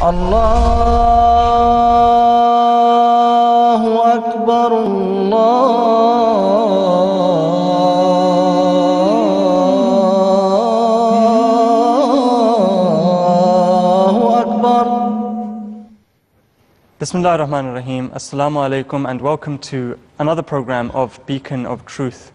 الله أكبر الله أكبر Bismillah ar-Rahman ar-Rahim. Assalamu alaikum and welcome to another program of Beacon of Truth.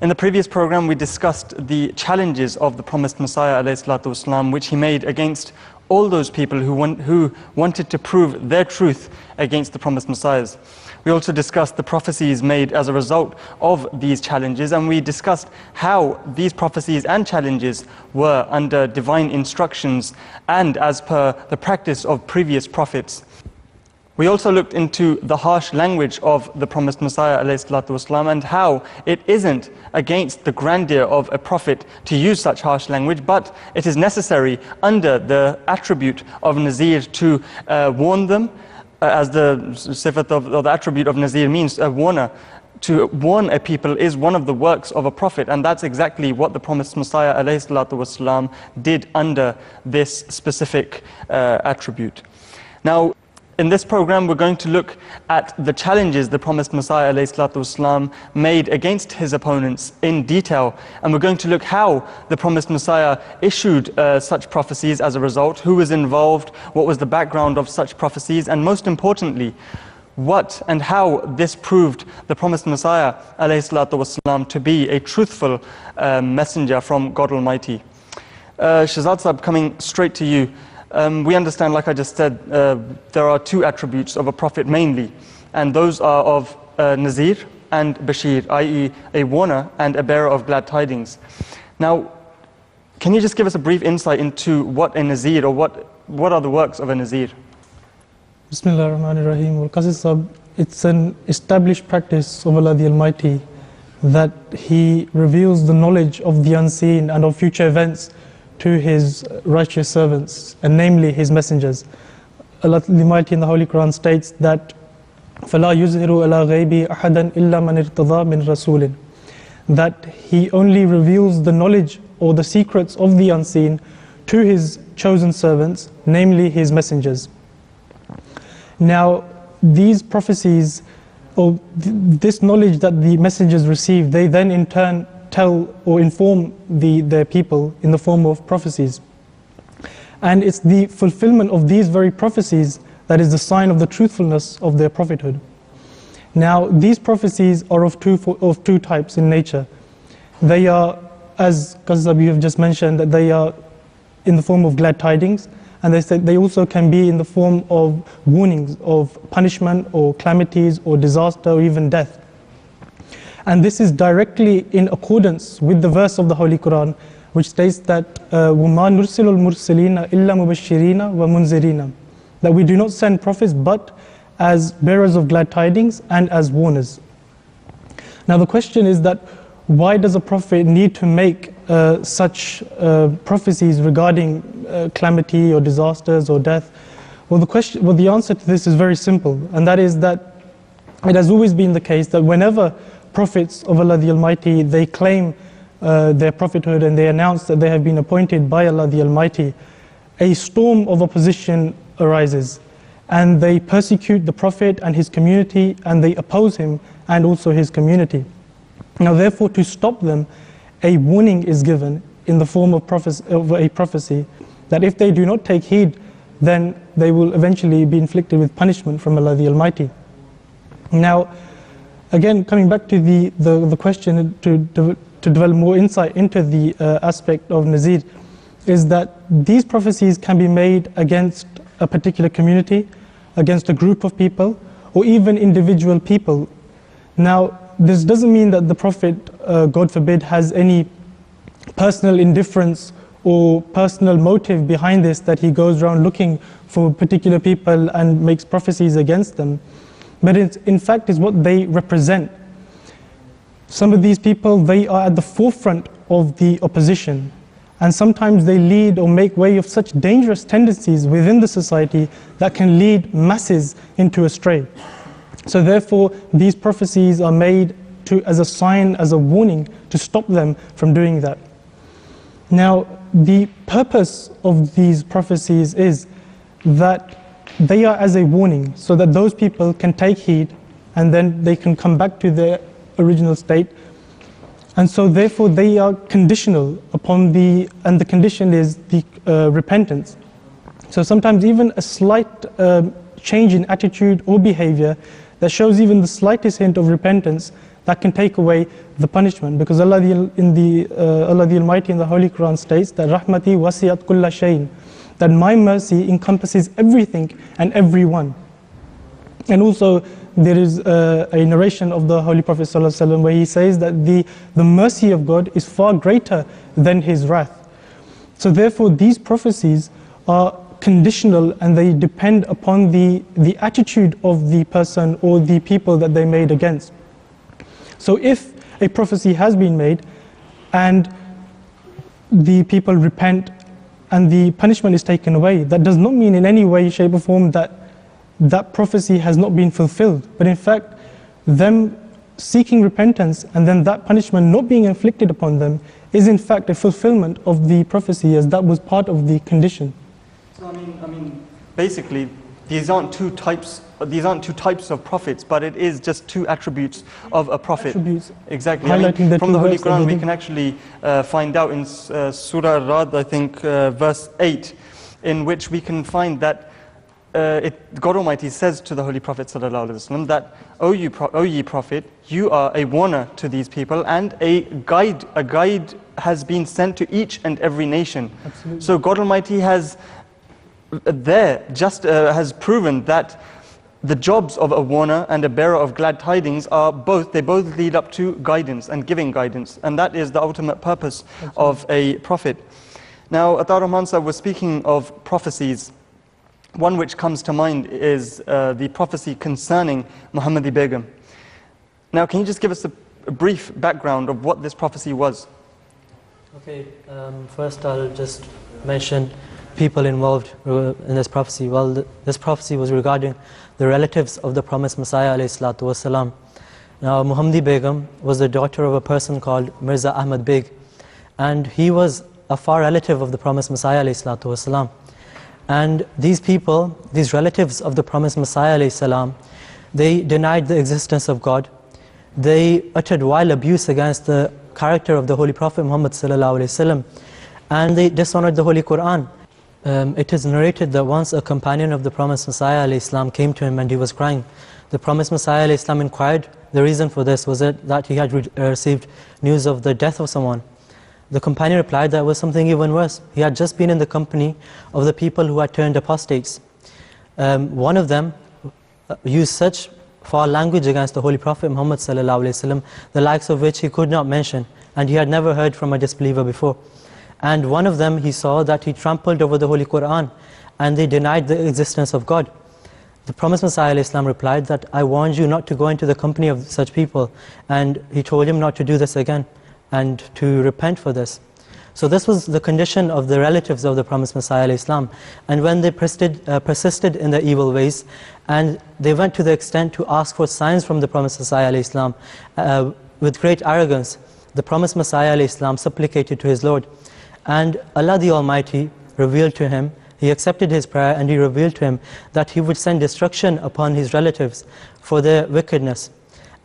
In the previous program, we discussed the challenges of the promised Messiah والسلام, which he made against all those people who, want, who wanted to prove their truth against the promised Messiahs. We also discussed the prophecies made as a result of these challenges, and we discussed how these prophecies and challenges were under divine instructions and as per the practice of previous prophets. We also looked into the harsh language of the promised Messiah والسلام, and how it isn't against the grandeur of a prophet to use such harsh language, but it is necessary under the attribute of Nazir to uh, warn them, uh, as the sifat of, or the attribute of Nazir means, a warner. To warn a people is one of the works of a prophet, and that's exactly what the promised Messiah والسلام, did under this specific uh, attribute. Now, in this program, we're going to look at the challenges the promised Messiah والسلام, made against his opponents in detail. And we're going to look how the promised Messiah issued uh, such prophecies as a result, who was involved, what was the background of such prophecies, and most importantly, what and how this proved the promised Messiah والسلام, to be a truthful uh, messenger from God Almighty. Uh, Shazad Sahib, coming straight to you. Um, we understand, like I just said, uh, there are two attributes of a prophet mainly, and those are of uh, Nazir and Bashir, i.e., a warner and a bearer of glad tidings. Now, can you just give us a brief insight into what a Nazir or what, what are the works of a Nazir? Bismillah ar-Rahman ar-Rahim. It's an established practice of Allah the Almighty that He reveals the knowledge of the unseen and of future events to His righteous servants, and namely His messengers. Allah the Almighty in the Holy Quran states that فَلَا يُزْهِرُ عَلَى غَيْبِ أَحَدًا إِلَّا مَنِ ارْتَضَى مِنْ رَسُولٍ That He only reveals the knowledge or the secrets of the unseen to His chosen servants, namely His messengers. Now, these prophecies, or th- this knowledge that the messengers receive, they then in turn tell or inform the, their people in the form of prophecies. And it's the fulfillment of these very prophecies that is the sign of the truthfulness of their prophethood. Now, these prophecies are of two, of two types in nature. They are, as Qazab you have just mentioned, that they are in the form of glad tidings, and they said they also can be in the form of warnings of punishment or calamities or disaster or even death. And this is directly in accordance with the verse of the Holy Quran, which states that وَمَا نُرْسِلُ الْمُرْسِلِينَ إِلَّا مُبَشِّرِينَ وَمُنْزِرِينَ That we do not send prophets but as bearers of glad tidings and as warners. Now the question is that why does a prophet need to make uh, such uh, prophecies regarding uh, calamity or disasters or death? Well, the question, well, the answer to this is very simple, and that is that it has always been the case that whenever prophets of Allah the Almighty they claim uh, their prophethood and they announce that they have been appointed by Allah the Almighty, a storm of opposition arises, and they persecute the prophet and his community, and they oppose him and also his community. Now, therefore, to stop them, a warning is given in the form of, of a prophecy that if they do not take heed, then they will eventually be inflicted with punishment from Allah the Almighty. Now, again, coming back to the, the, the question to, to, to develop more insight into the uh, aspect of Nazir, is that these prophecies can be made against a particular community, against a group of people, or even individual people. Now, this doesn't mean that the Prophet, uh, God forbid, has any personal indifference or personal motive behind this that he goes around looking for particular people and makes prophecies against them. But it's, in fact, is what they represent. Some of these people, they are at the forefront of the opposition. And sometimes they lead or make way of such dangerous tendencies within the society that can lead masses into astray. So therefore, these prophecies are made to, as a sign, as a warning, to stop them from doing that. Now, the purpose of these prophecies is that they are as a warning so that those people can take heed and then they can come back to their original state. And so, therefore, they are conditional upon the, and the condition is the uh, repentance. So, sometimes even a slight uh, change in attitude or behavior that shows even the slightest hint of repentance that can take away the punishment. Because Allah the, in the, uh, Allah the Almighty in the Holy Quran states that Rahmati wasiyat kulla shayin, that my mercy encompasses everything and everyone. And also, there is a, a narration of the Holy Prophet ﷺ where he says that the, the mercy of God is far greater than his wrath. So, therefore, these prophecies are conditional and they depend upon the, the attitude of the person or the people that they made against. So, if a prophecy has been made and the people repent and the punishment is taken away, that does not mean in any way, shape, or form that that prophecy has not been fulfilled. But in fact, them seeking repentance and then that punishment not being inflicted upon them is in fact a fulfillment of the prophecy as that was part of the condition. So I mean, I mean, basically, these aren't two types. These aren't two types of prophets, but it is just two attributes of a prophet. Attributes Exactly. I mean, the from the Holy Quran, we can actually uh, find out in uh, Surah Ar-Rad, I think, uh, verse eight, in which we can find that. Uh, it, God Almighty says to the Holy Prophet ﷺ that, o, you pro- o ye Prophet, you are a warner to these people and a guide. A guide has been sent to each and every nation. Absolutely. So God Almighty has there just uh, has proven that the jobs of a warner and a bearer of glad tidings are both they both lead up to guidance and giving guidance and that is the ultimate purpose of a prophet. Now Atar Rahman Sahib was speaking of prophecies. One which comes to mind is uh, the prophecy concerning Muhammadi Begum. Now can you just give us a, a brief background of what this prophecy was? Okay, um, first I'll just mention people involved uh, in this prophecy. Well, th- this prophecy was regarding the relatives of the promised Messiah wasalam. Now, Muhammadi Begum was the daughter of a person called Mirza Ahmad Beg, and he was a far relative of the promised Messiah wasalam. And these people, these relatives of the promised Messiah alayhi salam, they denied the existence of God. They uttered vile abuse against the character of the Holy Prophet Muhammad sallallahu and they dishonored the Holy Quran. Um, it is narrated that once a companion of the promised Messiah salam came to him and he was crying. The promised Messiah salam inquired. The reason for this was it that he had re- uh, received news of the death of someone. The companion replied that it was something even worse. He had just been in the company of the people who had turned apostates. Um, one of them uh, used such foul language against the Holy Prophet Muhammad the likes of which he could not mention, and he had never heard from a disbeliever before. And one of them, he saw that he trampled over the Holy Quran, and they denied the existence of God. The promised Messiah Islam replied that I warned you not to go into the company of such people, and he told him not to do this again and to repent for this. So this was the condition of the relatives of the promised Messiah Islam. And when they persisted, uh, persisted in their evil ways, and they went to the extent to ask for signs from the promised Messiah Islam, uh, with great arrogance, the promised Messiah Islam supplicated to his Lord. And Allah the Almighty revealed to him, he accepted his prayer and he revealed to him that he would send destruction upon his relatives for their wickedness.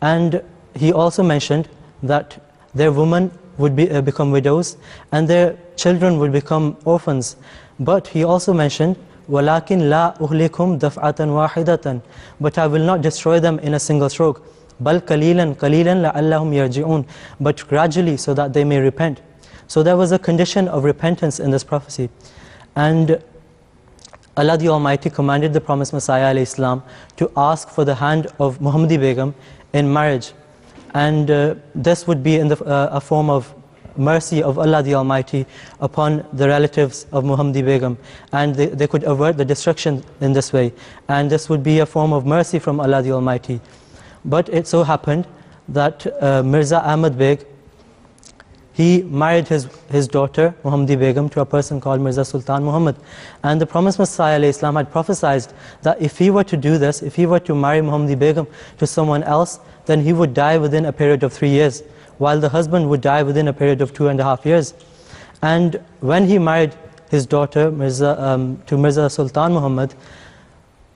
And he also mentioned that their women would be, uh, become widows and their children would become orphans. But he also mentioned, وَلَكِنْ لَا أُهْلِكُمْ دَفْعَةً وَاحِدَةً But I will not destroy them in a single stroke. بَلْ قَلِيلًا قَلِيلًا لَعَلَّهُمْ يَرْجِعُونَ But gradually so that they may repent. So there was a condition of repentance in this prophecy. And Allah the Almighty commanded the promised Messiah Islam to ask for the hand of Muhammadi Begum in marriage. And uh, this would be in the, uh, a form of mercy of Allah the Almighty upon the relatives of Muhammadi Begum. And they, they could avert the destruction in this way. And this would be a form of mercy from Allah the Almighty. But it so happened that uh, Mirza Ahmad Beg, he married his, his daughter, Muhammadi Begum, to a person called Mirza Sultan Muhammad. And the promised Messiah Islam had prophesied that if he were to do this, if he were to marry Muhammadi Begum to someone else, then he would die within a period of three years, while the husband would die within a period of two and a half years. And when he married his daughter Mirza, um, to Mirza Sultan Muhammad,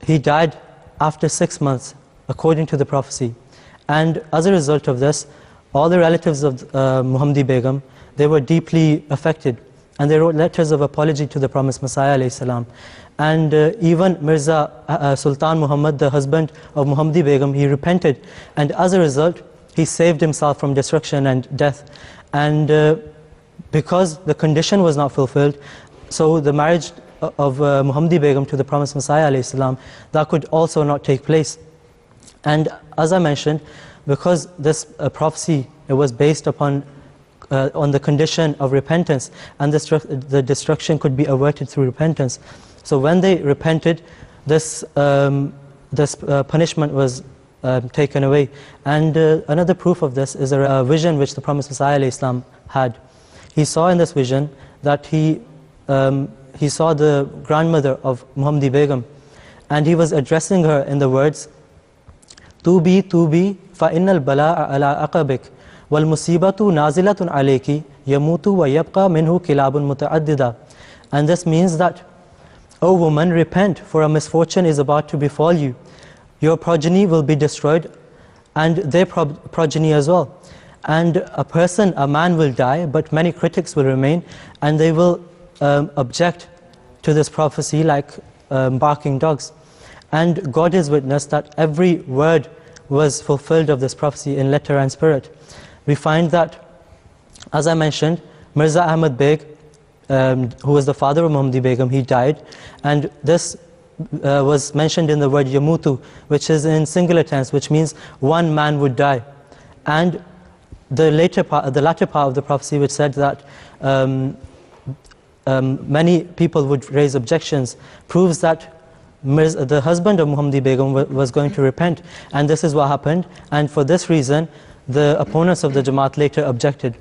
he died after six months, according to the prophecy. And as a result of this, all the relatives of uh, Muhammadi Begum, they were deeply affected. And they wrote letters of apology to the promised Messiah alayhi. And uh, even Mirza uh, uh, Sultan Muhammad, the husband of Muhammadi Begum, he repented. And as a result, he saved himself from destruction and death. And uh, because the condition was not fulfilled, so the marriage of uh, Muhammadi Begum to the promised Messiah alayhi that could also not take place. And as I mentioned, because this uh, prophecy was based upon uh, on the condition of repentance and the, the destruction could be averted through repentance. So when they repented, this, um, this uh, punishment was um, taken away. And uh, another proof of this is a, a vision which the Prophet Islam, had. He saw in this vision that he, um, he saw the grandmother of Muhammadi Begum and he was addressing her in the words, Tu be, be, फ़ाइन अलबलाबक वलमसीबत नाजिलत अलैकी यमूतु व यबका मिनहु किलाबुलमतदा And this means that, O woman, repent, for a misfortune is about to befall you. Your progeny will be destroyed, and their pro progeny as well. And a person, a man, will die, but many critics will remain, and they will um, object to this prophecy like um, barking dogs. And God is witness that every word was fulfilled of this prophecy in letter and spirit. We find that, as I mentioned, Mirza Ahmad Beg, um, who was the father of Muhammadi Begum, he died. And this uh, was mentioned in the word Yamutu, which is in singular tense, which means one man would die. And the later part, the latter part of the prophecy, which said that um, um, many people would raise objections, proves that the husband of Muhammadi Begum was going to repent and this is what happened and for this reason the opponents of the Jamaat later objected.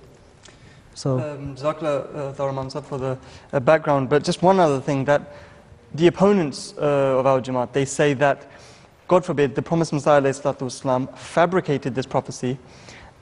So, Um, Jazakallah uh, Thawra Mansab for the uh, background, but just one other thing that the opponents uh, of our Jamaat, they say that, God forbid, the promised Messiah والسلام, fabricated this prophecy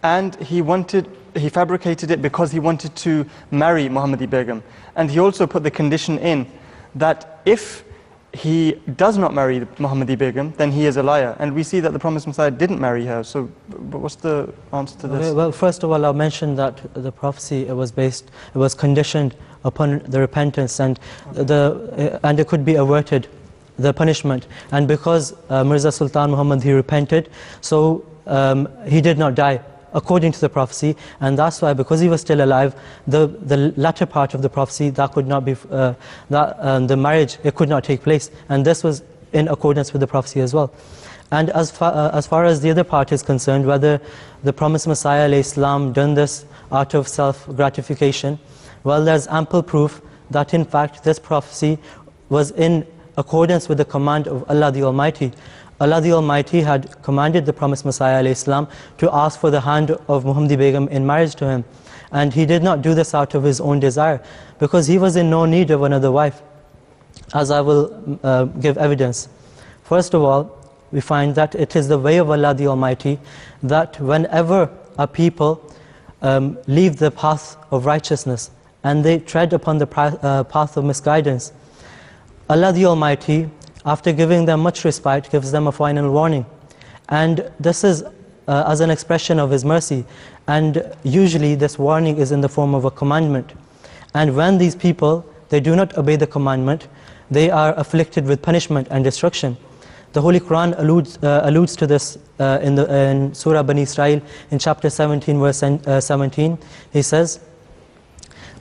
and he wanted, he fabricated it because he wanted to marry Muhammadi Begum. And he also put the condition in that if he does not marry Muhammadi Begum, then he is a liar. And we see that the promised Messiah didn't marry her. So what's the answer to this? Well, first of all, I'll mention that the prophecy was based, it was conditioned upon the repentance, and the uh, and it could be averted, the punishment. And because uh, Mirza Sultan Muhammad he repented, so um, he did not die according to the prophecy, and that's why because he was still alive, the the latter part of the prophecy that could not be uh, that um, the marriage it could not take place, and this was in accordance with the prophecy as well. And as far, uh, as far as the other part is concerned, whether the promised Messiah Islam done this out of self-gratification, well, there's ample proof that in fact this prophecy was in accordance with the command of Allah the Almighty. Allah the Almighty had commanded the promised Messiah Islam to ask for the hand of Muhammadi Begum in marriage to him. And he did not do this out of his own desire because he was in no need of another wife, as I will uh, give evidence. First of all, we find that it is the way of Allah the Almighty that whenever a people um, leave the path of righteousness and they tread upon the uh, path of misguidance, Allah the Almighty, after giving them much respite, gives them a final warning. And this is uh, as an expression of His mercy. And usually this warning is in the form of a commandment. And when these people, they do not obey the commandment, they are afflicted with punishment and destruction. The Holy Quran alludes, uh, alludes to this uh, in, the, in Surah Bani Israel in chapter 17 verse uh, 17. He says,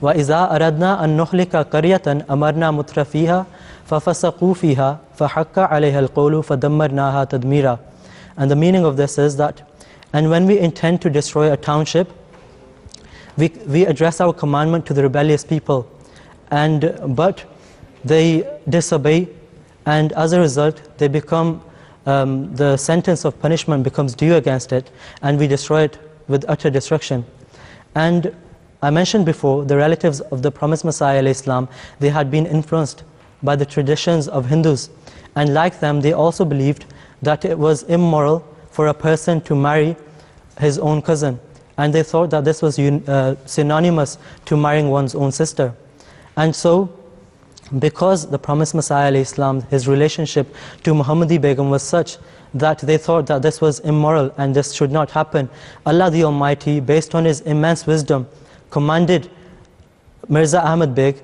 وَإِذَا أَرَدْنَا أَن نُحْلِكَ قَرْيَةً أَمَرْنَا مُتْرَفِيهَا فَفَسَقُوا فِيهَا فَحَقَّ عَلَيْهَا الْقَوْلُ فَدَمَّرْنَاهَا تَدْمِيرًا And the meaning of this is that, and when we intend to destroy a township, we, we address our commandment to the rebellious people, and but they disobey, and as a result, they become um, the sentence of punishment becomes due against it, and we destroy it with utter destruction. And I mentioned before the relatives of the promised Messiah Islam, they had been influenced by the traditions of Hindus, and like them, they also believed that it was immoral for a person to marry his own cousin, and they thought that this was uh, synonymous to marrying one's own sister. And so, because the promised Messiah Islam, his relationship to Muhammadi Begum was such that they thought that this was immoral and this should not happen. Allah the Almighty, based on his immense wisdom, commanded Mirza Ahmad Beg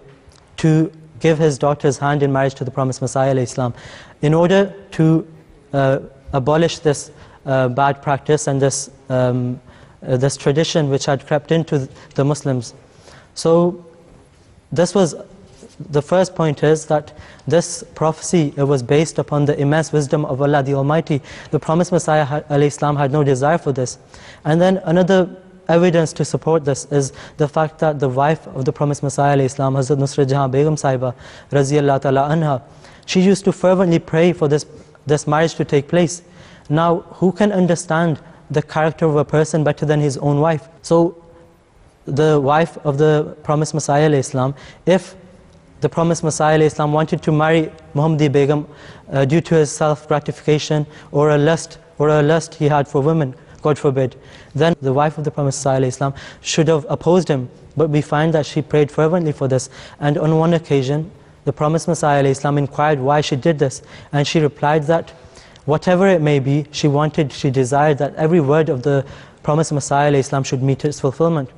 to give his daughter's hand in marriage to the promised Messiah Islam in order to uh, abolish this uh, bad practice and this, um, uh, this tradition which had crept into the Muslims. So this was the first point is that this prophecy it was based upon the immense wisdom of Allah the Almighty. The promised Messiah Islam had no desire for this. And then another evidence to support this is the fact that the wife of the promised Messiah Islam, Hazrat Nusrat Jahan Begum Sahiba, Ta'ala Anha, she used to fervently pray for this, this marriage to take place. Now, who can understand the character of a person better than his own wife? So, the wife of the promised Messiah Islam, if the promised Messiah Islam wanted to marry Muhammadi Begum uh, due to his self-gratification or a lust or a lust he had for women, God forbid, then the wife of the Messiah Islam should have opposed him. But we find that she prayed fervently for this. And on one occasion, the promised Messiah Islam inquired why she did this. And she replied that whatever it may be, she wanted, she desired that every word of the promised Messiah Islam should meet its fulfillment.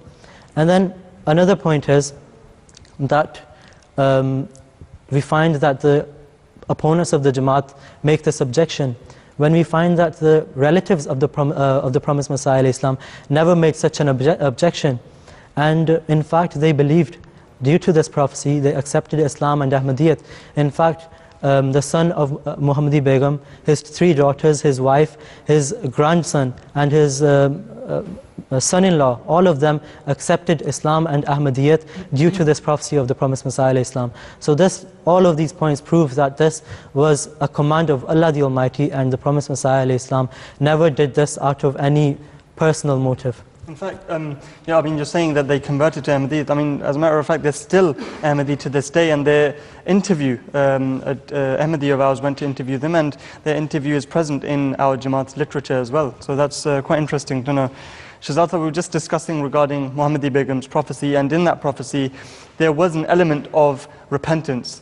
And then another point is that um, we find that the opponents of the Jamaat make this objection. When we find that the relatives of the, prom uh, of the promised Messiah Islam never made such an obje objection. And uh, in fact, they believed, due to this prophecy, they accepted Islam and Ahmadiyyat. In fact, um, the son of uh, Muhammadi Begum, his three daughters, his wife, his grandson, and his um, uh, uh, son-in-law, all of them accepted Islam and Ahmadiyyat due to this prophecy of the promised Messiah Islam. So this, all of these points prove that this was a command of Allah the Almighty and the promised Messiah Islam never did this out of any personal motive. In fact, um, yeah, I mean, you're saying that they converted to Ahmadi. I mean, as a matter of fact, they're still Ahmadi to this day, and their interview, um, uh, Ahmadi of ours went to interview them, and their interview is present in our Jamaat's literature as well. So that's uh, quite interesting to know. Shazata, we were just discussing regarding Muhammadi Begum's prophecy, and in that prophecy, there was an element of repentance.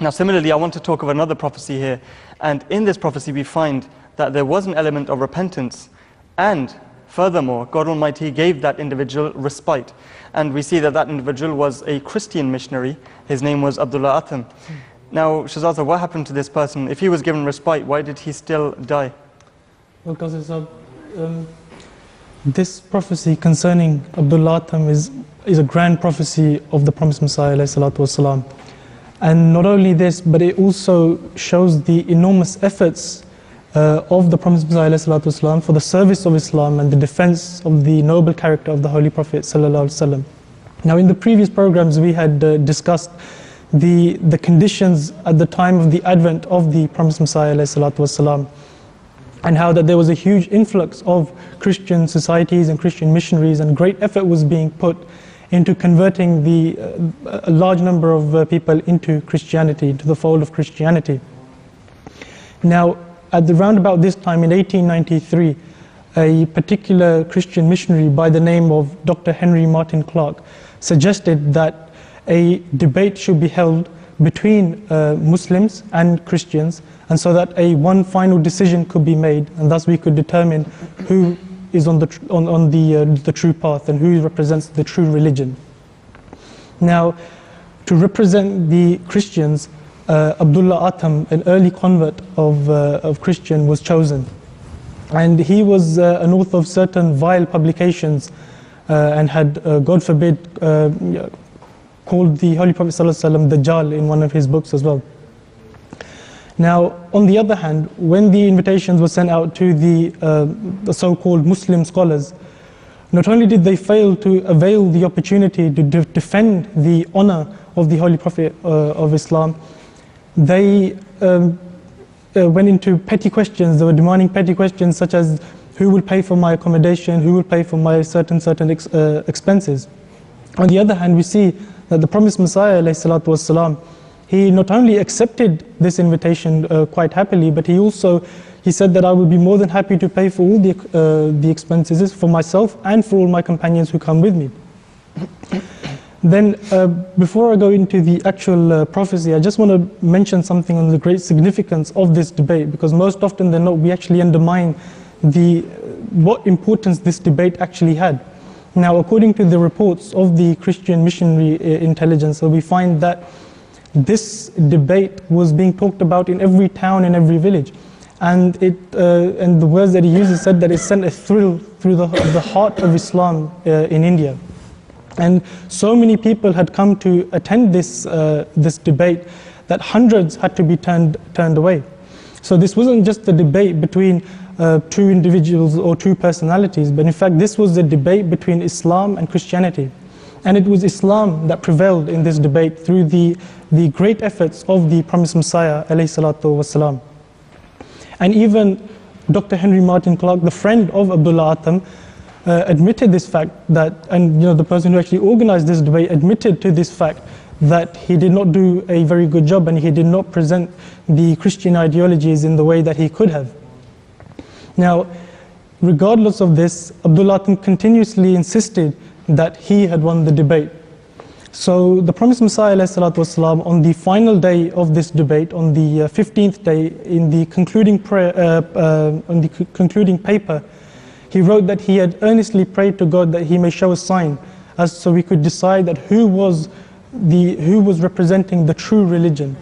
Now, similarly, I want to talk of another prophecy here, and in this prophecy, we find that there was an element of repentance, and furthermore, God Almighty gave that individual respite. And we see that that individual was a Christian missionary. His name was Abdullah Atham. Now, Shazata, what happened to this person? If he was given respite, why did he still die? Well, because um, this prophecy concerning Abdullah Atham is, is a grand prophecy of the promised Messiah والسلام. And not only this, but it also shows the enormous efforts uh, of the promised Messiah والسلام, for the service of Islam and the defense of the noble character of the Holy Prophet ﷺ. Now in the previous programs we had uh, discussed the, the conditions at the time of the advent of the promised Messiah والسلام, and how that there was a huge influx of Christian societies and Christian missionaries and great effort was being put into converting the, uh, a large number of uh, people into Christianity, to the fold of Christianity. Now, at the roundabout this time in 1893, a particular Christian missionary by the name of Dr. Henry Martin Clark suggested that a debate should be held between uh, Muslims and Christians and so that a one final decision could be made and thus we could determine who is on the, on, on the, uh, the true path and who represents the true religion. Now, to represent the Christians, uh, Abdullah Atham, an early convert of, uh, of Christian, was chosen. And he was uh, an author of certain vile publications uh, and had, uh, God forbid, called the Holy Prophet ﷺ Dajjal in one of his books as well. Now, on the other hand, when the invitations were sent out to the, uh, the so-called Muslim scholars, not only did they fail to avail the opportunity to de defend the honor of the Holy Prophet uh, of Islam, they um, uh, went into petty questions. They were demanding petty questions such as who will pay for my accommodation, who will pay for my certain certain ex uh, expenses. On the other hand, we see that the promised Messiah والسلام, he not only accepted this invitation uh, quite happily, but he also he said that I would be more than happy to pay for all the, uh, the expenses for myself and for all my companions who come with me. Then, uh, before I go into the actual uh, prophecy, I just want to mention something on the great significance of this debate because most often than not, we actually undermine the what importance this debate actually had. Now, according to the reports of the Christian missionary uh, intelligence, so we find that this debate was being talked about in every town and every village. And, it, uh, and the words that he uses said that it sent a thrill through the, the heart of Islam uh, in India. And so many people had come to attend this, uh, this debate that hundreds had to be turned, turned away. So this wasn't just a debate between uh, two individuals or two personalities, but in fact, this was a debate between Islam and Christianity. And it was Islam that prevailed in this debate through the, the great efforts of the promised Messiah, wasalam. And even Dr. Henry Martin Clark, the friend of Abdullah Atham, uh, admitted this fact that, and you know, the person who actually organized this debate admitted to this fact that he did not do a very good job and he did not present the Christian ideologies in the way that he could have. Now, regardless of this, Abdul Atham continuously insisted that he had won the debate. So the Promised Messiah والسلام, on the final day of this debate, on the uh, 15th day, in the concluding, prayer, uh, uh, on the concluding paper he wrote that he had earnestly prayed to God that he may show a sign, as so we could decide that who was the who was representing the true religion.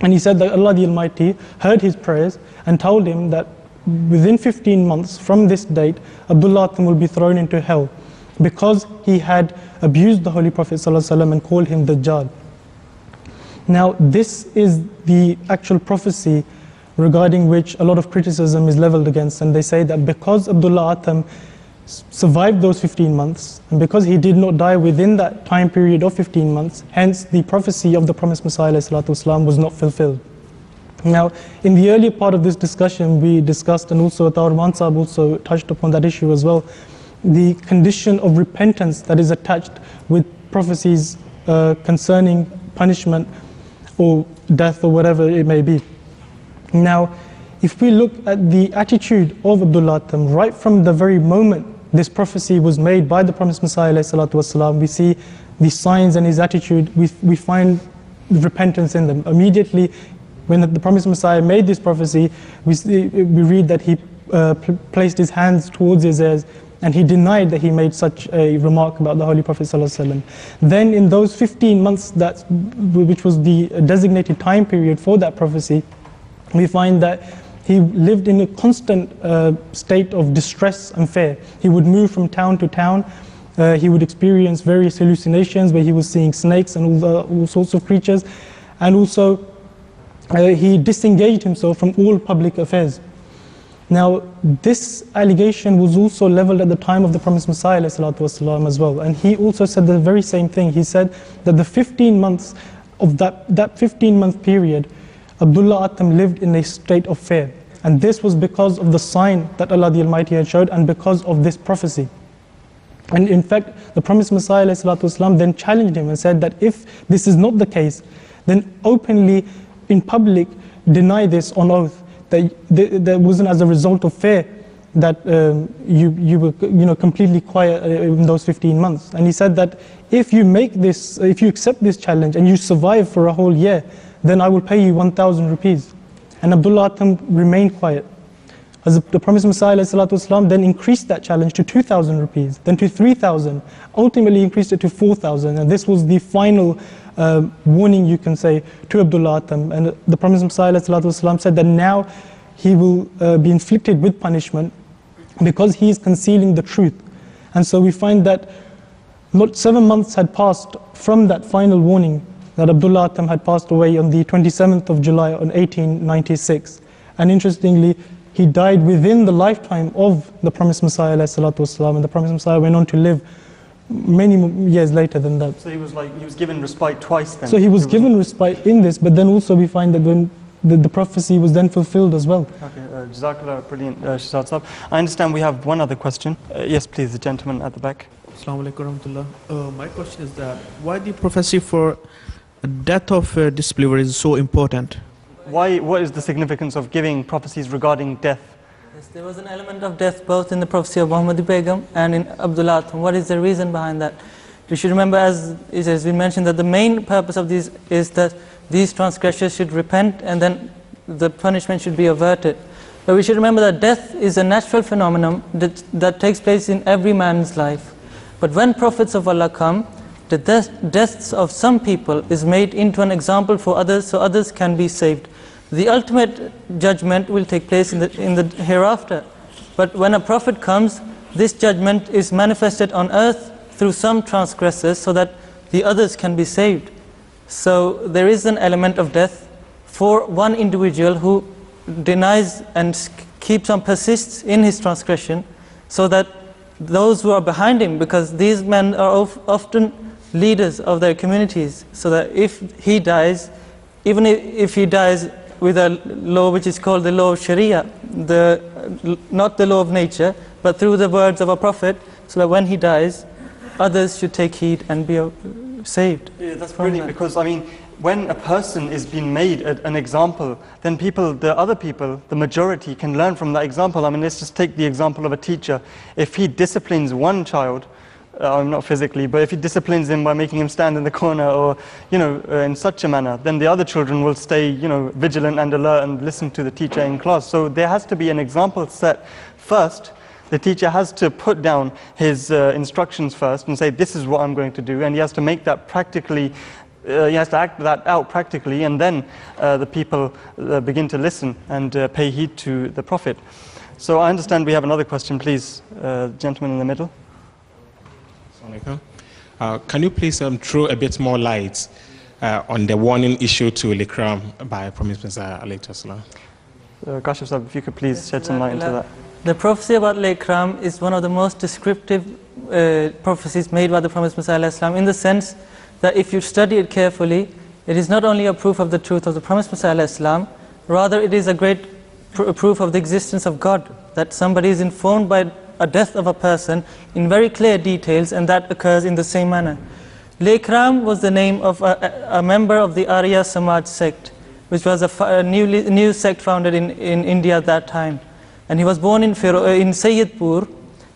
And he said that Allah the Almighty heard his prayers and told him that within 15 months from this date, Abdullah will be thrown into hell because he had abused the Holy Prophet ﷺ and called him Dajjal. Now, this is the actual prophecy regarding which a lot of criticism is leveled against, and they say that because Abdullah Atham survived those 15 months, and because he did not die within that time period of 15 months, hence the prophecy of the promised Messiah والسلام, was not fulfilled. Now, in the earlier part of this discussion, we discussed, and also Atawar Mansab also touched upon that issue as well, the condition of repentance that is attached with prophecies uh, concerning punishment or death or whatever it may be. Now, if we look at the attitude of Abdullah Atam, right from the very moment this prophecy was made by the promised Messiah والسلام, we see the signs and his attitude, we, we find repentance in them. Immediately, when the, the promised Messiah made this prophecy, we, see, we read that he uh, placed his hands towards his ears and he denied that he made such a remark about the Holy Prophet ﷺ. Then in those 15 months, that, which was the designated time period for that prophecy, we find that he lived in a constant uh, state of distress and fear. He would move from town to town. Uh, he would experience various hallucinations where he was seeing snakes and all, the, all sorts of creatures. And also, uh, he disengaged himself from all public affairs. Now, this allegation was also leveled at the time of the promised Messiah والسلام, as well. And he also said the very same thing. He said that the 15 months of that, that 15 month period, Abdullah Atham lived in a state of fear. And this was because of the sign that Allah the Almighty had showed and because of this prophecy. And in fact, the promised Messiah والسلام, then challenged him and said that if this is not the case, then openly, in public, deny this on oath. That, that wasn't as a result of fear that um, you, you were you know, completely quiet uh, in those 15 months. And he said that if you make this, if you accept this challenge and you survive for a whole year, then I will pay you 1,000 rupees. And Abdullah Atham remained quiet. As the Promised Messiah والسلام, then increased that challenge to 2,000 rupees, then to 3,000, ultimately increased it to 4,000. And this was the final uh, warning, you can say, to Abdullah Atham. And the Promised Messiah والسلام, said that now he will uh, be inflicted with punishment because he is concealing the truth. And so we find that not seven months had passed from that final warning that Abdullah Atham had passed away on the 27th of July on 1896. And interestingly, he died within the lifetime of the Promised Messiah والسلام, and the Promised Messiah went on to live many years later than that. So he was like, he was given respite twice then? So he was, was given respite in this, but then also we find that when the, the prophecy was then fulfilled as well. Okay, uh, Jazakallah, brilliant, uh, Shazad I understand we have one other question. Uh, yes, please, the gentleman at the back. Assalamu alaikum uh, My question is that why the prophecy for death of uh, a disbeliever is so important? Why, what is the significance of giving prophecies regarding death? Yes, there was an element of death both in the prophecy of Muhammadi Begum and in Abdullah What is the reason behind that? You should remember, as it has been mentioned, that the main purpose of these is that these transgressors should repent and then the punishment should be averted. But we should remember that death is a natural phenomenon that, that takes place in every man's life. But when prophets of Allah come, the deaths of some people is made into an example for others so others can be saved. The ultimate judgment will take place in the, in the hereafter. But when a prophet comes, this judgment is manifested on earth through some transgressors so that the others can be saved. So there is an element of death for one individual who denies and keeps on persists in his transgression so that those who are behind him because these men are of, often leaders of their communities so that if he dies even if, if he dies with a law which is called the law of sharia the not the law of nature but through the words of a prophet so that when he dies others should take heed and be uh, saved Yeah, that's brilliant that. because I mean, when a person is being made a, an example, then people, the other people, the majority, can learn from that example. I mean, let's just take the example of a teacher. If he disciplines one child, uh, not physically, but if he disciplines him by making him stand in the corner or, you know, uh, in such a manner, then the other children will stay, you know, vigilant and alert and listen to the teacher in class. So there has to be an example set first. The teacher has to put down his uh, instructions first and say, this is what I'm going to do. And he has to make that practically, uh, he has to act that out practically. And then uh, the people uh, begin to listen and uh, pay heed to the Prophet. So I understand we have another question, please, uh, gentleman in the middle. Assalamualaikum. Uh, can you please um, throw a bit more light uh, on the warning issue to Lekh Ram by Promised Messiah alayhi salam? Uh, Kashif Sahib, if you could please shed some light into that. The prophecy about Lekh Ram is one of the most descriptive uh, prophecies made by the Promised Messiah alayhi salam, in the sense that if you study it carefully, it is not only a proof of the truth of the Promised Messiah alayhi salam, rather it is a great pr- proof of the existence of God, that somebody is informed by a death of a person in very clear details and that occurs in the same manner. Lekh Ram was the name of a, a a member of the Arya Samaj sect, which was a, a newly, new sect founded in, in India at that time. And he was born in, Firo, uh, in Sayyidpur,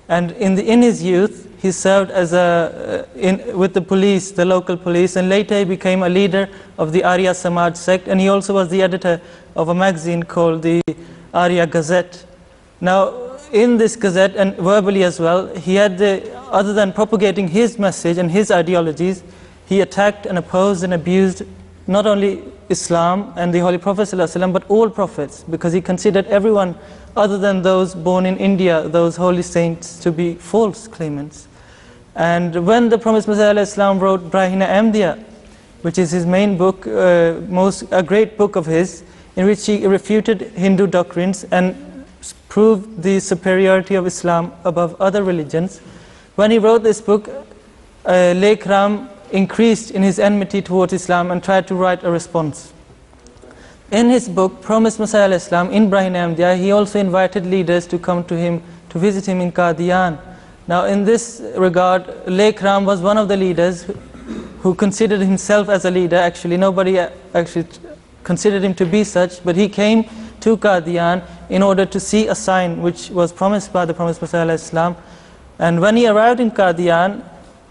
and in, the, in his youth, he served as a, uh, in, with the police, the local police, and later he became a leader of the Arya Samaj sect, and he also was the editor of a magazine called the Arya Gazette. Now, in this gazette and verbally as well, he had the, other than propagating his message and his ideologies, he attacked and opposed and abused not only Islam and the Holy Prophet ﷺ, but all prophets, because he considered everyone other than those born in India, those holy saints, to be false claimants. And when the Promised Messiah ﷺ wrote Barahin-e-Ahmadiyya, which is his main book, uh, most a great book of his, in which he refuted Hindu doctrines and proved the superiority of Islam above other religions. When he wrote this book, uh, Lekh Ram increased in his enmity towards Islam and tried to write a response. In his book, Promised Messiah Islam, in Barahin-e-Ahmadiyya, he also invited leaders to come to him to visit him in Qadian. Now, in this regard, Lekh Ram was one of the leaders who- who considered himself as a leader. Actually, nobody actually considered him to be such, but he came to Qadian in order to see a sign which was promised by the Messiah Islam. And when he arrived in Qadian,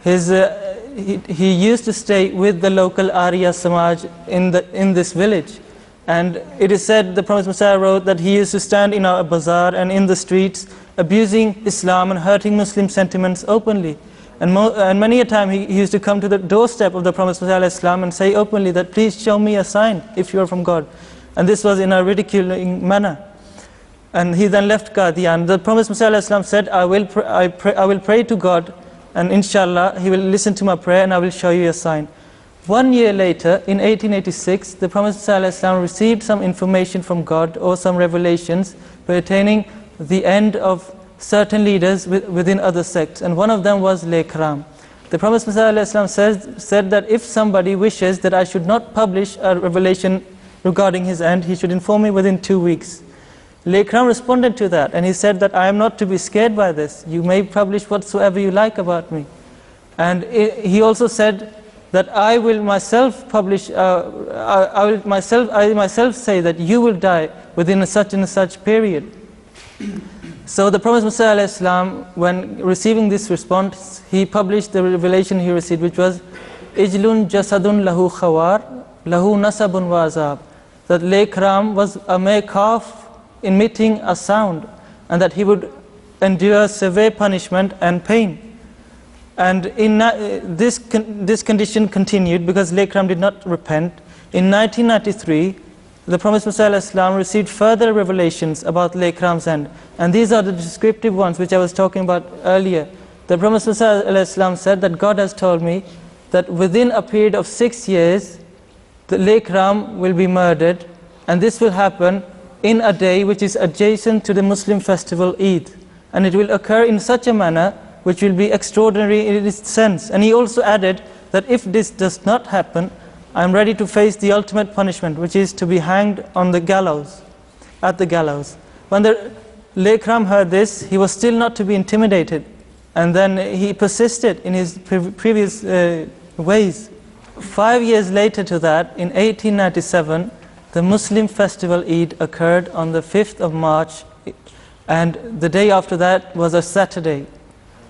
his, uh, he, he used to stay with the local Arya Samaj in, the, in this village. And it is said, the Promised Messiah wrote that he used to stand in our bazaar and in the streets abusing Islam and hurting Muslim sentiments openly. And, and many a time he, he used to come to the doorstep of the Promised Messiah and say openly that, please show me a sign if you are from God. And this was in a ridiculing manner. And he then left Qadian. The Messiah Islam said, I will, I, pray, I will pray to God, and inshallah, He will listen to my prayer, and I will show you a sign. One year later, in 1886, the Messiah Islam received some information from God or some revelations pertaining the end of certain leaders with, within other sects, and one of them was Lekh Ram. The Messiah Islam says, said that if somebody wishes that I should not publish a revelation regarding his end, he should inform me within two weeks. Lekh Ram responded to that and he said that I am not to be scared by this. You may publish whatsoever you like about me. And he also said that I will myself publish, uh, I, I will myself, I myself say that you will die within a such and a such period. So the Prophet Islam, when receiving this response, he published the revelation he received, which was Ijlun jasadun lahu khawar, lahu nasabun wa azab. That Lekh Ram was a mere calf emitting a sound, and that he would endure severe punishment and pain. And in uh, this, con- this condition continued because Lekh Ram did not repent. In 1993, the Messiah Islam received further revelations about Lekh Ram's end. And these are the descriptive ones which I was talking about earlier. The Messiah Islam said that God has told me that within a period of six years, the Lekh Ram will be murdered, and this will happen in a day which is adjacent to the Muslim festival Eid. And it will occur in such a manner which will be extraordinary in its sense. And he also added that if this does not happen, I am ready to face the ultimate punishment, which is to be hanged on the gallows, at the gallows. When the Lekh Ram heard this, he was still not to be intimidated. And then he persisted in his pre- previous uh, ways. Five years later to that, in 1897, the Muslim festival Eid occurred on the 5th of March, and the day after that was a Saturday.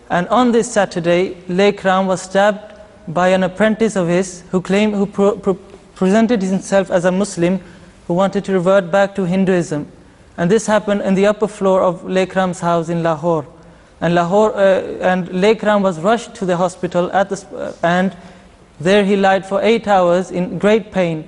And on this Saturday, Lekh Ram was stabbed by an apprentice of his who claimed, who pro- pro- presented himself as a Muslim who wanted to revert back to Hinduism. And this happened in the upper floor of Lekh Ram's house in Lahore. And Lahore uh, and Lekh Ram was rushed to the hospital at the uh, and there he lied for eight hours in great pain.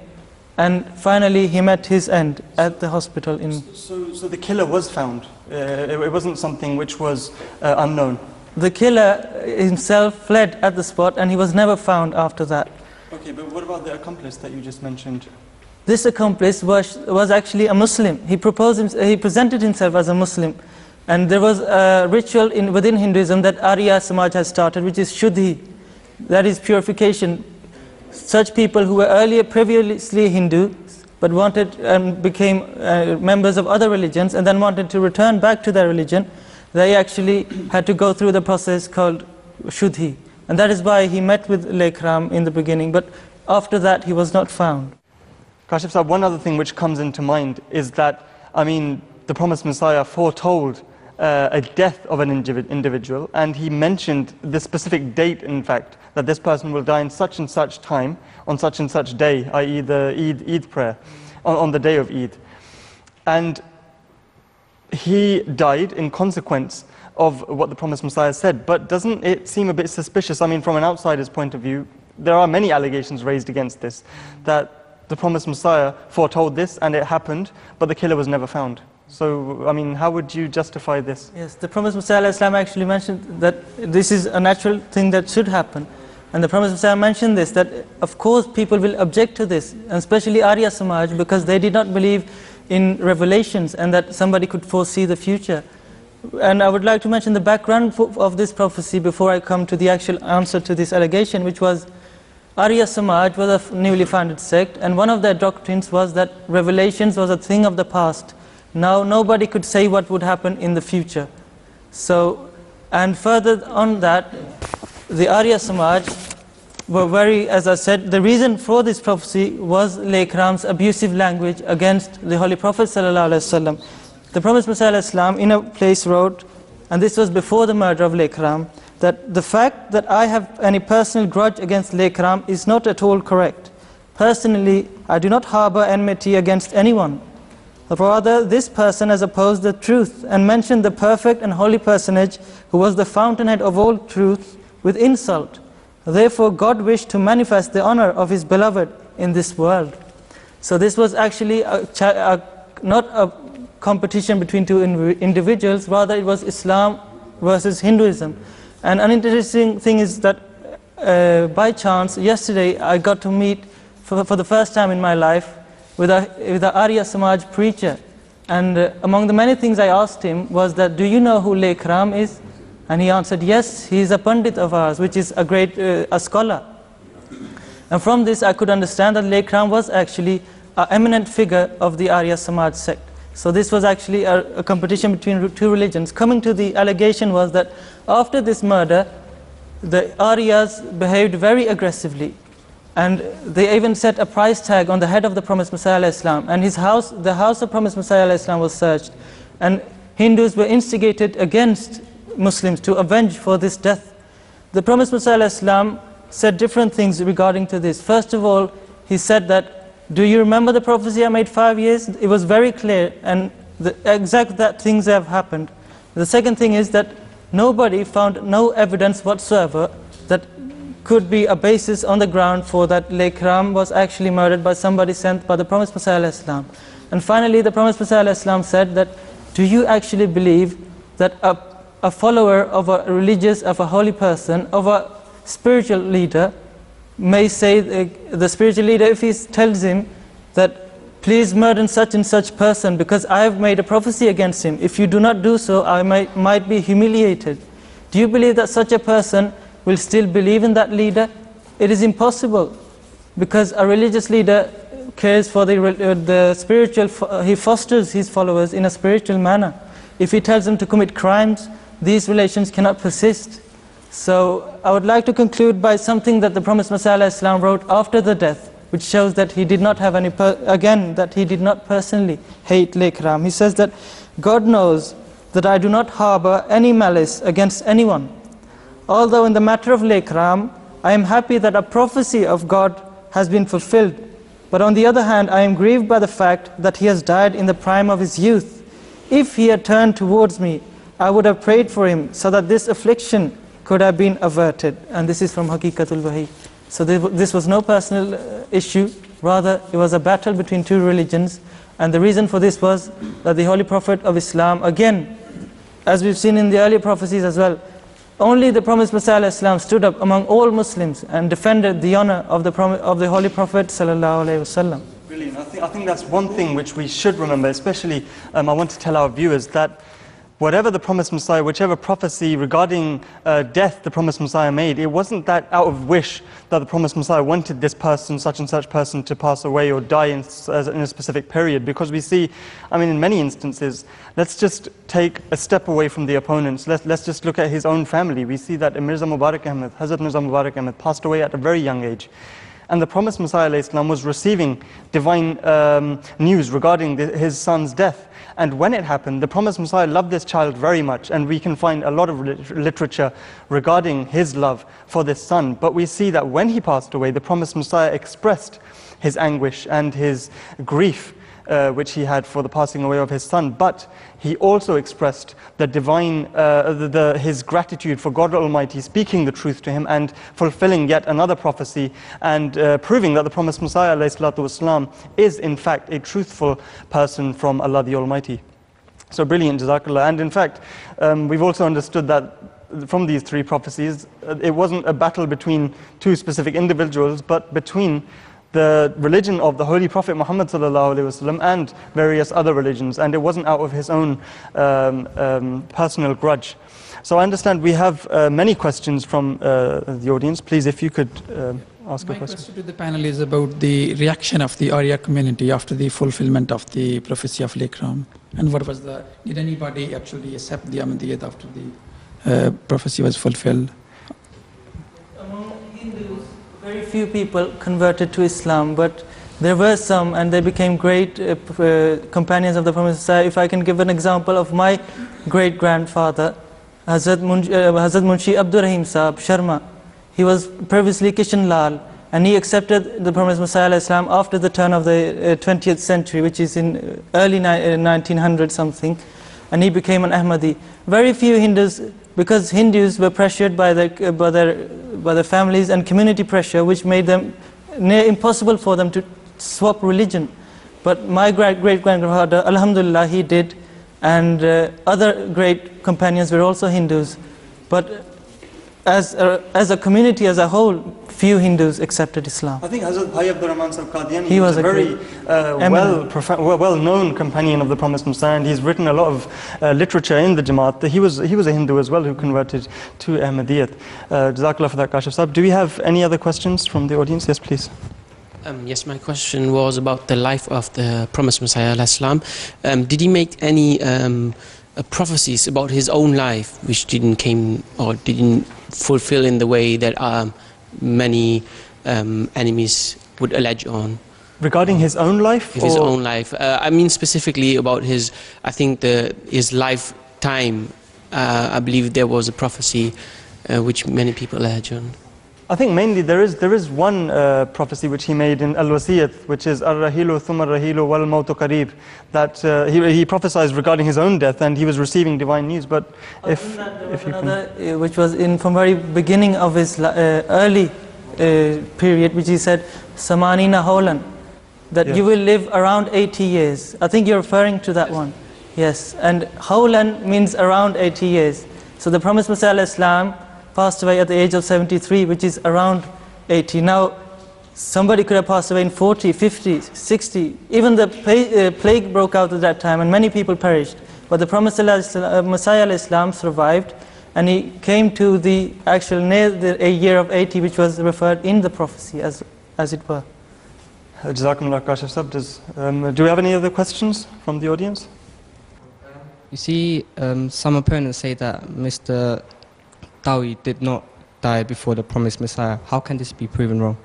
And finally, he met his end at the hospital in So, so the killer was found. Uh, it, it wasn't something which was uh, unknown. The killer himself fled at the spot and he was never found after that. Okay, but what about the accomplice that you just mentioned? This accomplice was, was actually a Muslim. He, proposed, he presented himself as a Muslim. And there was a ritual in, within Hinduism that Arya Samaj has started, which is Shuddhi, that is purification. Such people who were earlier previously Hindu but wanted and became uh, members of other religions and then wanted to return back to their religion, they actually had to go through the process called Shuddhi. And that is why he met with Lekh Ram in the beginning, but after that he was not found. Kashif Sahib, one other thing which comes into mind is that, I mean, the promised Messiah foretold uh, a death of an individ- individual, and he mentioned the specific date, in fact, that this person will die in such and such time, on such and such day, i.e., the Eid, Eid prayer, on, on the day of Eid. And he died in consequence of what the promised Messiah said. But doesn't it seem a bit suspicious? I mean, from an outsider's point of view, there are many allegations raised against this that the promised Messiah foretold this and it happened, but the killer was never found. So, I mean, how would you justify this? Yes, the Messiah Islam actually mentioned that this is a natural thing that should happen. And the Promised Messiah mentioned this, that of course people will object to this, and especially Arya Samaj, because they did not believe in revelations and that somebody could foresee the future. And I would like to mention the background of this prophecy before I come to the actual answer to this allegation, which was Arya Samaj was a newly founded sect, and one of their doctrines was that revelations was a thing of the past. Now nobody could say what would happen in the future. So, and further on that, the Arya Samaj were very, as I said, the reason for this prophecy was Lekh Ram's abusive language against the Holy Prophet ﷺ. The Prophet Islam in a place wrote, and this was before the murder of Lekh Ram, that the fact that I have any personal grudge against Lekh Ram is not at all correct. Personally, I do not harbor enmity against anyone. Rather, this person has opposed the truth and mentioned the perfect and holy personage who was the fountainhead of all truth with insult. Therefore, God wished to manifest the honor of His beloved in this world. So, this was actually a, a, not a competition between two individuals, rather, it was Islam versus Hinduism. And an interesting thing is that uh, by chance, yesterday I got to meet for, for the first time in my life with a, with a Arya Samaj preacher. And uh, among the many things I asked him was that, do you know who Lekh Ram is? And he answered, yes, he is a Pandit of ours, which is a great uh, a scholar. And from this I could understand that Lekh Ram was actually an eminent figure of the Arya Samaj sect. So this was actually a, a competition between two religions. Coming to the allegation was that after this murder, the Aryas behaved very aggressively. And they even set a price tag on the head of the Promised Messiah Islam. And his house, the house of Promised Messiah Islam was searched. And Hindus were instigated against Muslims to avenge for this death. The Promised Messiah Islam said different things regarding to this. First of all, he said that, do you remember the prophecy I made five years? It was very clear and the exact that things have happened. The second thing is that nobody found no evidence whatsoever could be a basis on the ground for that Lekh Ram was actually murdered by somebody sent by the Promised Messiah. And finally, the Promised Messiah said that, do you actually believe that a, a follower of a religious, of a holy person, of a spiritual leader, may say, the, the spiritual leader, if he tells him that please murder such and such person because I have made a prophecy against him. If you do not do so, I might, might be humiliated. Do you believe that such a person will still believe in that leader? It is impossible because a religious leader cares for the, uh, the spiritual, uh, he fosters his followers in a spiritual manner. If he tells them to commit crimes, these relations cannot persist. So I would like to conclude by something that the Messiah Islam wrote after the death which shows that he did not have any, again, that he did not personally hate Lekh Ram. He says that God knows that I do not harbor any malice against anyone. Although in the matter of Lekh Ram, I am happy that a prophecy of God has been fulfilled. But on the other hand, I am grieved by the fact that he has died in the prime of his youth. If he had turned towards me, I would have prayed for him so that this affliction could have been averted. And this is from Hakikatul Wahi. So this was no personal uh, issue, rather it was a battle between two religions. And the reason for this was that the Holy Prophet of Islam, again, as we've seen in the earlier prophecies as well, only the promised Messiah Islam stood up among all Muslims and defended the honor of the, of the Holy Prophet Wasallam. Brilliant. I think, I think that's one thing which we should remember, especially um, I want to tell our viewers that whatever the promised Messiah, whichever prophecy regarding uh, death the promised Messiah made, it wasn't that out of wish that the promised Messiah wanted this person, such and such person, to pass away or die in, in a specific period. Because we see, I mean, in many instances, let's just take a step away from the opponents. Let's, let's just look at his own family. We see that Mirza Mubarak Ahmed, Hazrat Mirza Mubarak Ahmed, passed away at a very young age and the promised Messiah was receiving divine um, news regarding the, his son's death. And when it happened, the promised Messiah loved this child very much, and we can find a lot of literature regarding his love for this son. But we see that when he passed away, the promised Messiah expressed his anguish and his grief uh, which he had for the passing away of his son, but he also expressed the divine, uh, the, the, his gratitude for God Almighty speaking the truth to him and fulfilling yet another prophecy and uh, proving that the promised Messiah والسلام, is in fact a truthful person from Allah the Almighty. So brilliant, Jazakallah. And in fact, um, we've also understood that from these three prophecies, uh, it wasn't a battle between two specific individuals, but between the religion of the Holy Prophet Muhammad وسلم, and various other religions, and it wasn't out of his own um, um, personal grudge. So I understand we have uh, many questions from uh, the audience. Please, if you could uh, ask My a question. My question to the panel is about the reaction of the Arya community after the fulfillment of the prophecy of Lekh Ram. And what was the, did anybody actually accept the Ahmadiyyat after the uh, prophecy was fulfilled? Among Hindus, very few people converted to Islam, but there were some and they became great uh, uh, companions of the Prophet. If I can give an example of my great grandfather, Hazrat Munshi, uh, Munshi Abdur Rahim Saab Sharma. He was previously Kishan Lal and he accepted the Prophet Messiah Islam after the turn of the 20th uh, century, which is in uh, early 1900 uh, something, and he became an Ahmadi. Very few Hindus because Hindus were pressured by their, by their, by their families and community pressure, which made them near impossible for them to swap religion. But my great great grandfather, Alhamdulillah, he did, and uh, other great companions were also Hindus. But as a, as a community as a whole, few Hindus accepted Islam. I think Hazrat Bhai Abdur Rahman Sahib Qadiani he was, was a, very uh, well, well known companion of the Promised Messiah and he's written a lot of uh, literature in the Jamaat. He was, he was a Hindu as well who converted to Ahmadiyyat. Uh, Jazakallah for that, Kashif Sahib. Do we have any other questions from the audience? Yes, please. Um, yes, my question was about the life of the Promised Messiah, Islam. Um, did he make any um, uh, prophecies about his own life, which didn't came or didn't fulfill in the way that um, many um, enemies would allege on. Regarding his own life? his or- own life. Uh, I mean specifically about his, I think the his lifetime. Uh, I believe there was a prophecy uh, which many people allege on. I think mainly there is there is one uh, prophecy which he made in Al-Wasiyat, which is Ar-Rahilu thumma Rahilu wal mautu qarib, that uh, he, he prophesied regarding his own death and he was receiving divine news. But if, if you can... Another, uh, which was in from very beginning of his uh, early uh, period, which he said, Samanina Holan, that you will live around 80 years. I think you're referring to that one. Yes, and Holan means around 80 years. So the Messiah Islam passed away at the age of 73, which is around 80. Now, somebody could have passed away in 40, 50, 60. Even the pla- uh, plague broke out at that time, and many people perished. But the promised uh, Messiah al-Islam survived, and he came to the actual near the a year of 80, which was referred in the prophecy, as, as it were. Jazakumullah Kashif Sab, um, do we have any other questions from the audience? You see, um, some opponents say that Mr. Dowie did not die before the promised Messiah. How can this be proven wrong?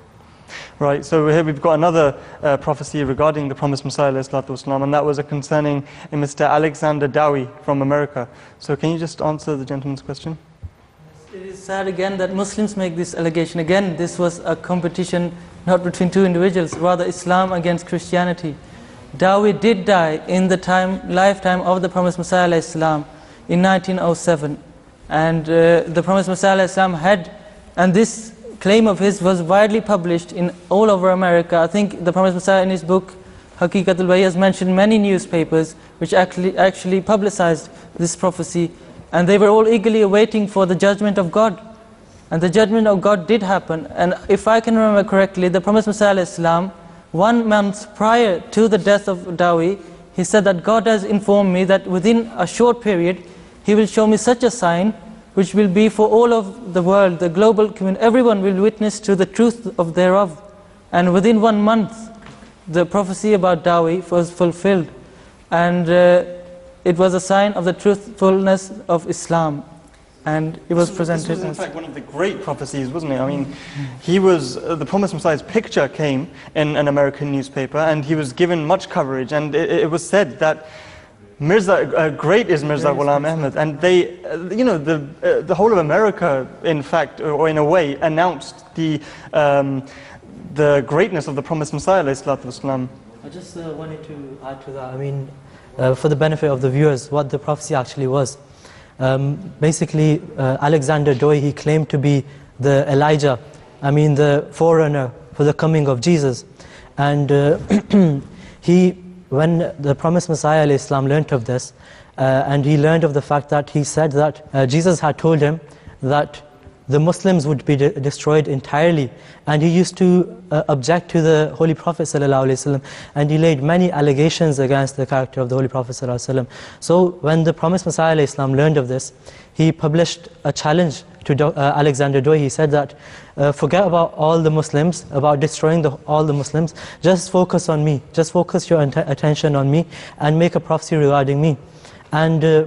Right, so here we've got another uh, prophecy regarding the promised Messiah, alayhi salatu wasalam, and that was a concerning a Mr. Alexander Dowie from America. So can you just answer the gentleman's question? It is sad again that Muslims make this allegation. Again, this was a competition not between two individuals, rather Islam against Christianity. Dowie did die in the time, lifetime of the promised Messiah alayhi salam in 1907. And uh, the alayhi salam had, and this claim of his was widely published in all over America. I think the promised Messiah in his book, Hakikatul Wahi, has mentioned many newspapers which actually, actually publicized this prophecy. And they were all eagerly awaiting for the judgment of God. And the judgment of God did happen. And if I can remember correctly, the promised Messiah Islam, one month prior to the death of Dowie, he said that God has informed me that within a short period, He will show me such a sign which will be for all of the world, the global community, everyone will witness to the truth of thereof. And within one month, the prophecy about Dowie was fulfilled. And uh, it was a sign of the truthfulness of Islam. And it was This presented was in fact one of the great prophecies, wasn't it? I mean, he was, uh, the promised Messiah's picture came in an American newspaper and he was given much coverage and it, it was said that Mirza, uh, great is Mirza Ghulam Ahmad and they, uh, you know, the, uh, the whole of America, in fact, or in a way, announced the, um, the greatness of the promised Messiah, alayhi salatu wasalam. I just uh, wanted to add to that. I mean, uh, for the benefit of the viewers, what the prophecy actually was. Um, basically, uh, Alexander Dowie, he claimed to be the Elijah, I mean, the forerunner for the coming of Jesus. And uh, he, when the promised Messiah Islam learnt of this, uh, and he learned of the fact that he said that uh, Jesus had told him that the Muslims would be de destroyed entirely. And he used to uh, object to the Holy Prophet ﷺ and he laid many allegations against the character of the Holy Prophet ﷺ. So when the Promised Messiah Islam learned of this, he published a challenge to Do uh, Alexander Dowie. He said that, uh, forget about all the Muslims, about destroying the, all the Muslims, just focus on me, just focus your attention on me and make a prophecy regarding me. And uh,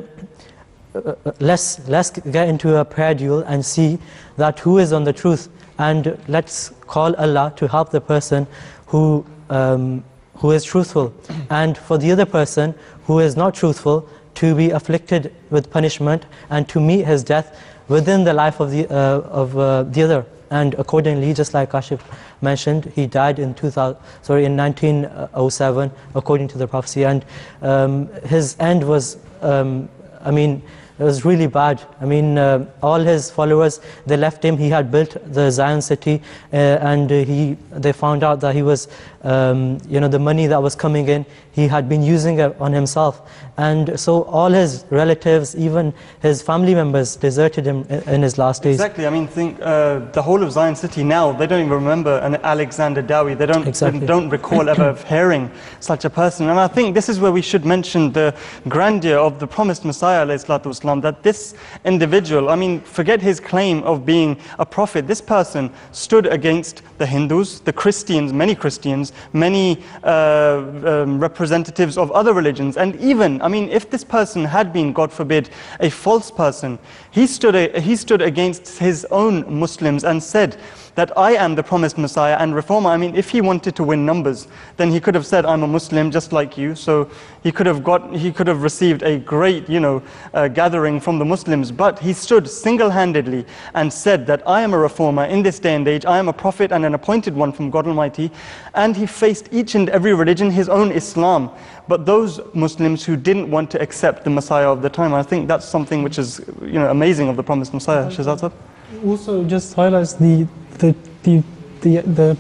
let's let's get into a prayer duel and see that who is on the truth. And let's call Allah to help the person who um, who is truthful. And for the other person who is not truthful to be afflicted with punishment and to meet his death within the life of the uh, of uh, the other. And accordingly just like Kashif mentioned he died in 2000 sorry in 1907 according to the prophecy. And um, his end was um, I mean, it was really bad. I mean, uh, all his followers, they left him. He had built the Zion city, uh, and uh, he, they found out that he was, um, you know, the money that was coming in, he had been using it on himself. And so all his relatives, even his family members, deserted him in, his last days. Exactly. I mean, think uh, the whole of Zion City now. They don't even remember an Alexander Dowie. They don't Exactly. they don't recall ever hearing such a person. And I think this is where we should mention the grandeur of the promised Messiah, salatu that this individual. I mean, forget his claim of being a prophet. This person stood against the Hindus, the Christians, many Christians, many uh, um, representatives of other religions, and even, I mean, if this person had been, God forbid, a false person, he stood, he stood against his own Muslims and said that I am the promised Messiah and reformer. I mean, if he wanted to win numbers, then he could have said, I'm a Muslim just like you. So he could have got, he could have received a great, you know, uh, gathering from the Muslims. But he stood single-handedly and said that I am a reformer in this day and age. I am a prophet and an appointed one from God Almighty. And he faced each and every religion, his own Islam But those Muslims who didn't want to accept the Messiah of the time, I think that's something which is, you know, amazing of the promised Messiah. Shazad sir? also just highlights the the the the, the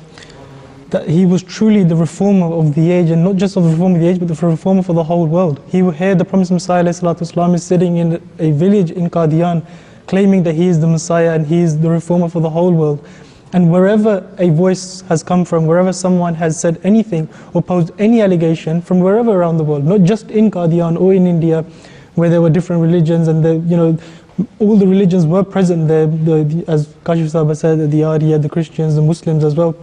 that he was truly the reformer of the age, and not just of the reformer of the age, but the reformer for the whole world. He here, the Promised Messiah والسلام, is sitting in a village in Qadian, claiming that he is the Messiah and he is the reformer for the whole world. And wherever a voice has come from, wherever someone has said anything or posed any allegation from wherever around the world, not just in Qadian or in India, where there were different religions and the, you know, all the religions were present there, the, the, as Kashif Sahaba said, the Arya, the Christians, the Muslims as well.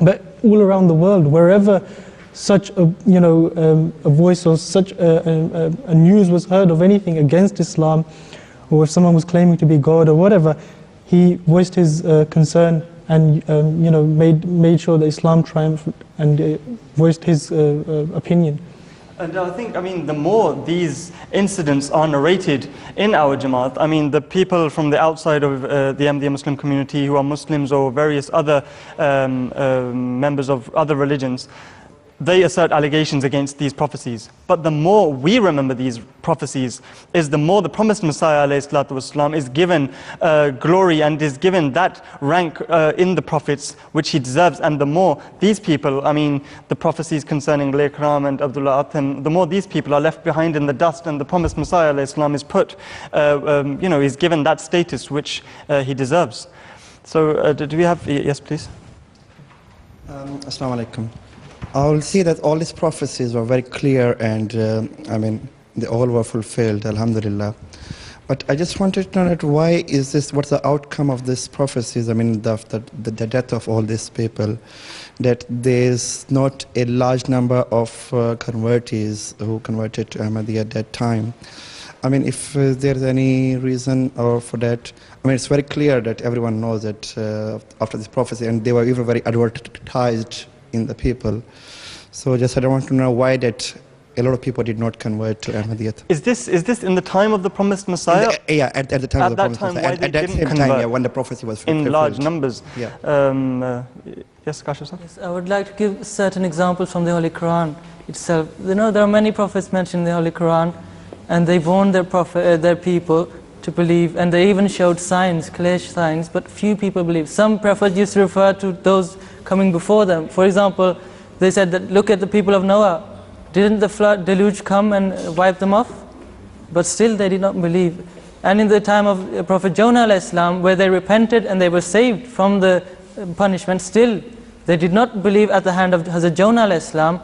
But all around the world, wherever such a, you know, um, a voice or such a, a, a, news was heard of anything against Islam, or if someone was claiming to be God or whatever, he voiced his uh, concern and um, you know, made, made sure that Islam triumphed and uh, voiced his uh, uh opinion. And I think, I mean, the more these incidents are narrated in our Jamaat, I mean, the people from the outside of uh, the Ahmadiyya Muslim community who are Muslims or various other um, uh, members of other religions, they assert allegations against these prophecies. But the more we remember these prophecies, is the more the promised Messiah والسلام, is given uh, glory and is given that rank uh, in the prophets which he deserves. And the more these people, I mean, the prophecies concerning Lekh Ram and Abdullah Atham, the more these people are left behind in the dust and the promised Messiah والسلام, is put, uh, um, you know, is given that status which uh, he deserves. So uh, do we have, yes please? Um, Assalamu alaikum. I will see that all these prophecies were very clear and uh, I mean they all were fulfilled, Alhamdulillah. But I just wanted to know that why is this, what's the outcome of these prophecies? I mean, the, the, the death of all these people, that there's not a large number of uh, convertees who converted to Ahmadiyya at that time. I mean, if uh, there's any reason or for that, I mean, it's very clear that everyone knows that uh, after this prophecy, and they were even very advertised in the people. So just I want to know why that a lot of people did not convert to Ahmadiyyat. Is this is this in the time of the promised Messiah? The, yeah, at, at, the time at of the promised time, Messiah. Why at, they at that didn't same convert time, yeah, when the prophecy was fulfilled. in large numbers. Yeah. Um, uh, yes, Kasha Yes, I would like to give certain examples from the Holy Quran itself. You know, there are many prophets mentioned in the Holy Quran, and they warned their prophet, uh, their people to believe, and they even showed signs, clear signs, but few people believe. Some prophets used to refer to those coming before them. For example, they said that look at the people of Noah. Didn't the flood deluge come and wipe them off? But still they did not believe. And in the time of uh, Prophet Jonah Islam, where they repented and they were saved from the uh, punishment, still they did not believe at the hand of Hazrat Jonah Islam.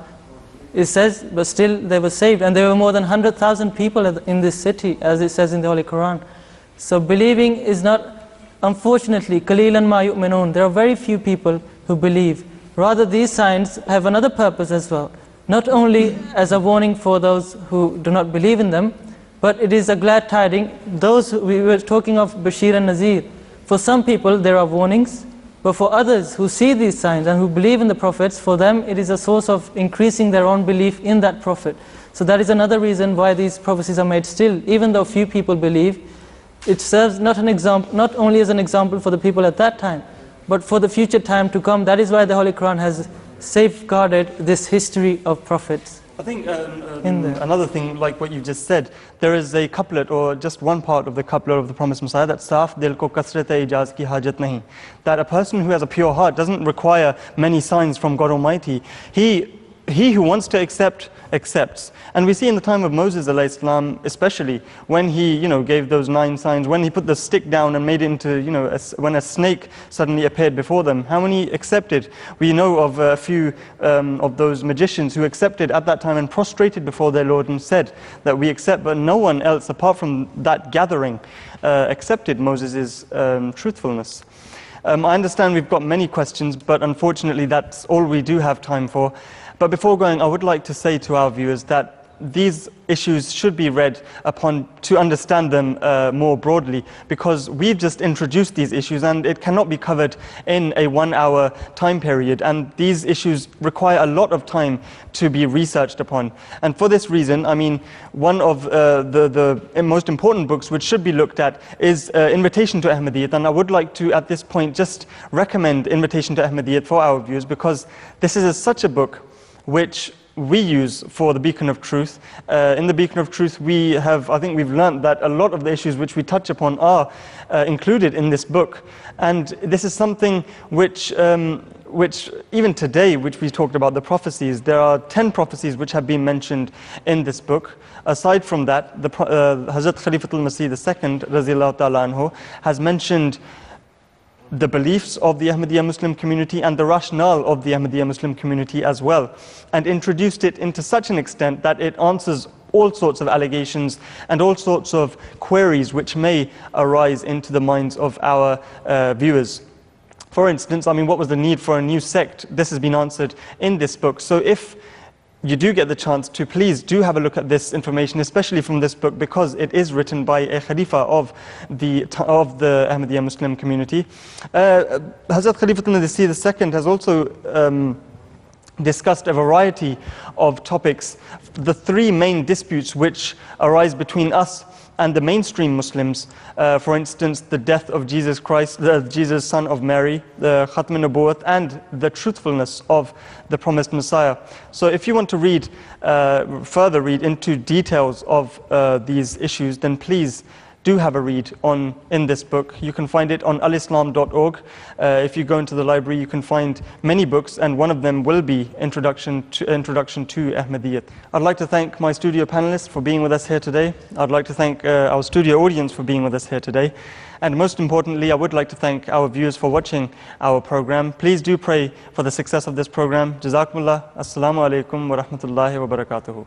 It says, but still they were saved. And there were more than 100,000 people in this city, as it says in the Holy Quran. So believing is not, unfortunately, qalilan ma yu'minun. There are very few people who believe. Rather, these signs have another purpose as well. Not only as a warning for those who do not believe in them, but it is a glad tiding. Those we were talking of Bashir and Nazir. For some people, there are warnings, but for others who see these signs and who believe in the prophets, for them it is a source of increasing their own belief in that prophet. So that is another reason why these prophecies are made still. Even though few people believe, it serves not, an example, not only as an example for the people at that time, but for the future time to come. That is why the Holy Quran has safeguarded this history of prophets. I think um, um, another thing, like what you just said, there is a couplet or just one part of the couplet of the promised Messiah that saf dil ko kasrat ijaz ki hajat nahi. That a person who has a pure heart doesn't require many signs from God Almighty. He he who wants to accept, accepts. And we see in the time of Moses especially, when he you know, gave those nine signs, when he put the stick down and made it into, you know, a, when a snake suddenly appeared before them, how many accepted? We know of a few um, of those magicians who accepted at that time and prostrated before their Lord and said that we accept, but no one else apart from that gathering uh, accepted Moses' um, truthfulness. Um, I understand we've got many questions, but unfortunately that's all we do have time for. But before going, I would like to say to our viewers that these issues should be read upon to understand them uh, more broadly because we've just introduced these issues and it cannot be covered in a one hour time period. And these issues require a lot of time to be researched upon. And for this reason I mean one of uh, the, the most important books which should be looked at is uh, Invitation to Ahmadiyyat and I would like to at this point just recommend Invitation to Ahmadiyyat for our viewers because this is a, such a book which we use for the Beacon of Truth. Uh, in the Beacon of Truth, we have, I think we've learned that a lot of the issues which we touch upon are uh, included in this book. And this is something which, um, which even today, which we talked about the prophecies, there are 10 prophecies which have been mentioned in this book. Aside from that, the, uh, Hazrat Khalifatul Masih II, Ta'ala anhu, has mentioned the beliefs of the Ahmadiyya Muslim community and the rationale of the Ahmadiyya Muslim community as well, and introduced it into such an extent that it answers all sorts of allegations and all sorts of queries which may arise into the minds of our uh, viewers. For instance, I mean, what was the need for a new sect? This has been answered in this book. So if you do get the chance to, please do have a look at this information, especially from this book, because it is written by a Khalifa of the, of the Ahmadiyya Muslim community. Uh, Hazrat Khalifatul Masih II has also um, discussed a variety of topics. The three main disputes which arise between us and the mainstream Muslims, uh, for instance, the death of Jesus Christ, the Jesus, son of Mary, the Khatm Nubuwwat, and the truthfulness of the promised Messiah. So, if you want to read uh, further, read into details of uh, these issues, then please do have a read on in this book. You can find it on alislam.org. Uh, if you go into the library, you can find many books, and one of them will be Introduction to, Introduction to Ahmadiyyat. I'd like to thank my studio panelists for being with us here today. I'd like to thank uh, our studio audience for being with us here today. And most importantly, I would like to thank our viewers for watching our program. Please do pray for the success of this program. Jazakumullah. Assalamu alaikum wa rahmatullahi wa barakatuhu.